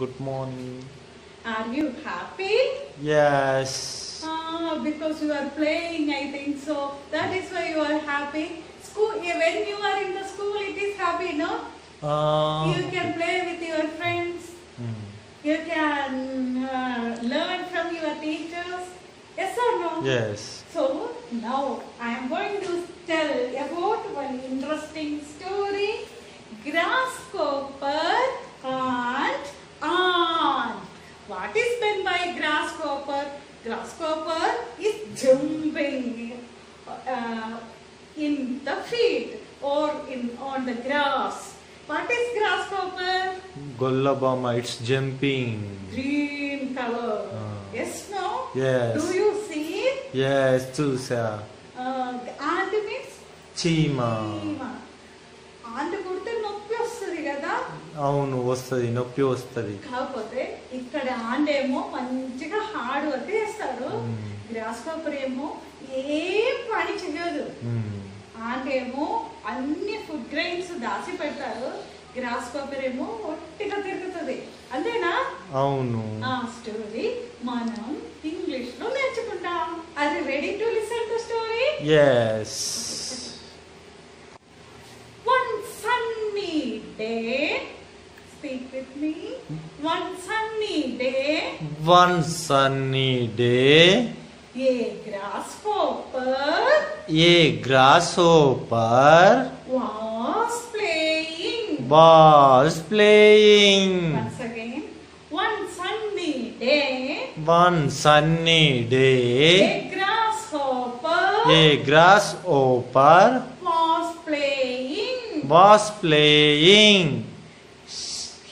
Good morning. Are you happy? Yes. Ah, because you are playing, I think so. That is why you are happy. School, yeah, when you are in the school, it is happy, no? Uh, You can play with your friends. hmm. You can uh, learn from your teachers. Yes or no? Yes. So now I am going to tell about one interesting story. Grasshopper and ant. What is meant by grasshopper is jumping uh, in the field or in on the grass. What is grasshopper? Gollabama, it's jumping. Green color. Uh, yes, no? Yes. Do you see it? Yes, too, sir. Uh, the ant means? Chima. Chima. Ant కదా? అవును వస్తుంది నొప్పి వస్తుంది. కాకపోతే ఇక్కడ ant ఏమో మంచిగా hard work చేస్తాడు. గ్రాస్ కాపర్ ఏమో ఏం పని చేయదు ఆంట్ ఏమో అన్ని ఫుడ్ గ్రెయిన్స్ దాచి పెడతారు గ్రాస్ కాపర్ ఏమో ఒట్టిగా తిరుగుతుంది. అంతేనా? అవును. ఆ స్టోరీ మనం ఇంగ్లీష్లో నేర్చుకుంటాం. అది ready to listen to stories day. Speak with me. One sunny day. One sunny day. ये ग्रासहोपर ये grasshopper was playing was playing once again one sunny day one sunny day a grasshopper a grasshopper was playing.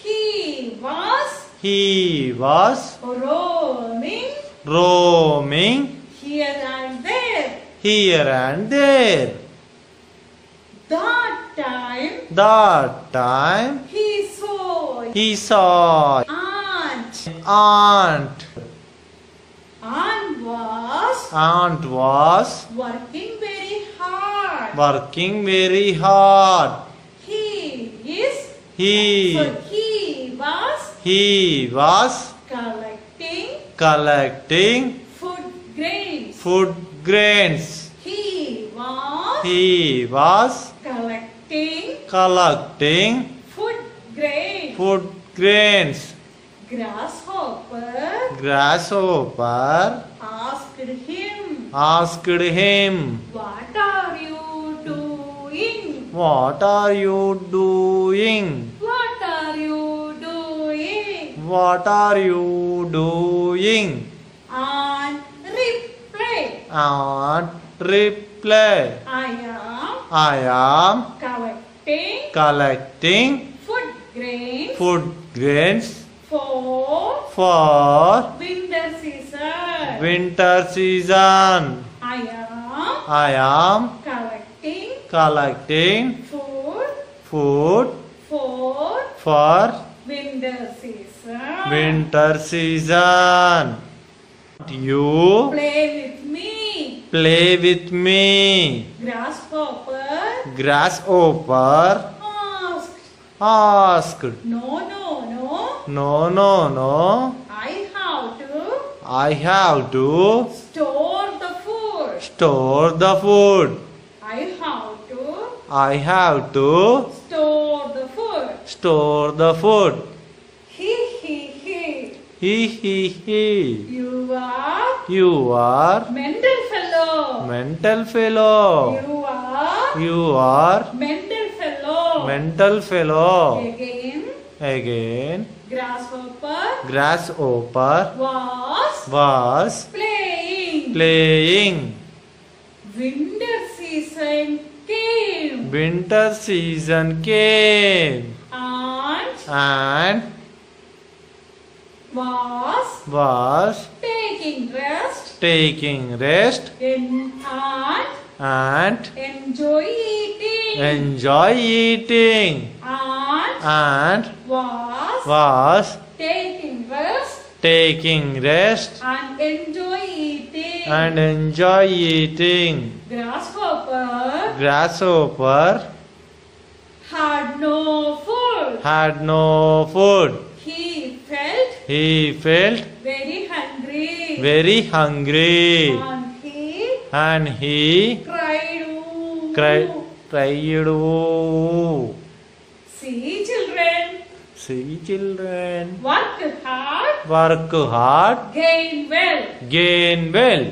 He was He was roaming roaming here and there. here and there. That time That time he saw he saw ant. ant. Ant was Ant was working very hard. working very hard. He He so he was he was collecting collecting food grains. food grains. He was He was collecting collecting food grains. food grains. Grasshopper Grasshopper asked him, asked him, What are you doing? What are you doing? What are you doing? What are you doing? And reply, And reply, I am I am collecting collecting food grains food grains for for winter season. winter season. I am I am collecting food food for for winter season. winter season. You Play with me. play with me. Grasshopper Grasshopper asked. asked. No, no, no. No, no, no. I have to I have to store the food. store the food. I have to I have to store the food. store the food. He, he, he. He, he, he. You are You are mental fellow. mental fellow. You are You are mental fellow. mental fellow. Again, Again, grasshopper grasshopper was was playing. playing. Winter season Winter season came. And and was was taking rest taking rest in and and enjoy eating. enjoy eating. And and was was taking rest taking rest and enjoy eating. and enjoy eating. grasshopper Grasshopper had no food had no food. he felt he felt very hungry. very hungry And he and he cried. "Ooh." cried cried. See, children, see children work hard, work hard gain well. gain well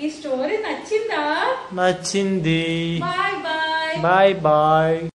ఈ story నచ్చిందా? నచ్చింది. Bye bye. Bye bye.